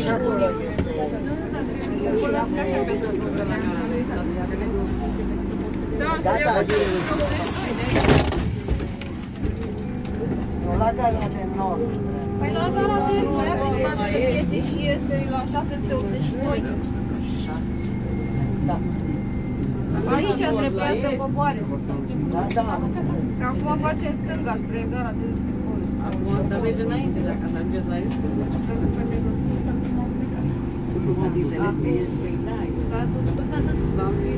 Și acolo este. Gata. La gara de nord. Păi la gara de est, mai pe spatele pieței și iese la 682. Da. Aici trebuia să coboare. Da, da, am înțeles. Că acum facem stânga spre gara de est. Ang buwan dami dyan ay, sila ka lang dyan ay. Hindi dali. Sato sa dami.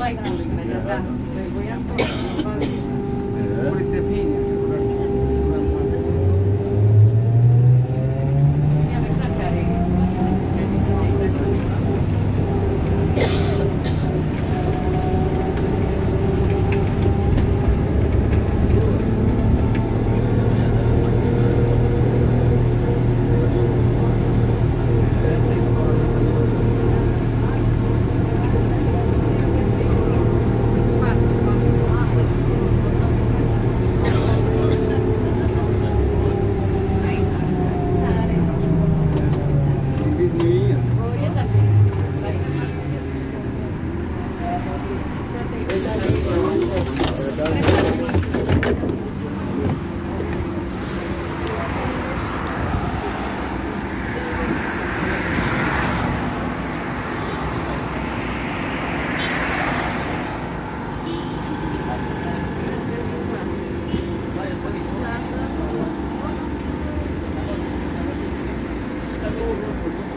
Voy a poner, voy a poner. Oh,